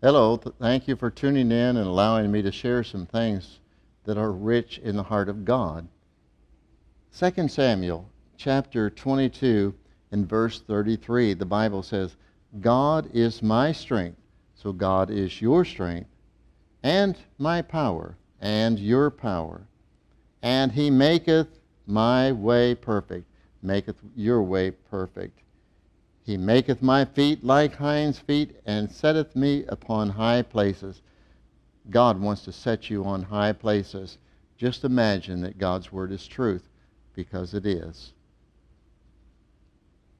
Hello, th- thank you for tuning in and allowing me to share some things that are rich in the heart of God. 2 Samuel chapter 22 and verse 33, the Bible says, God is my strength, so God is your strength, and my power, and your power. And he maketh my way perfect, maketh your way perfect. He maketh my feet like hinds' feet, and setteth me upon high places. God wants to set you on high places. Just imagine that God's word is truth, because it is.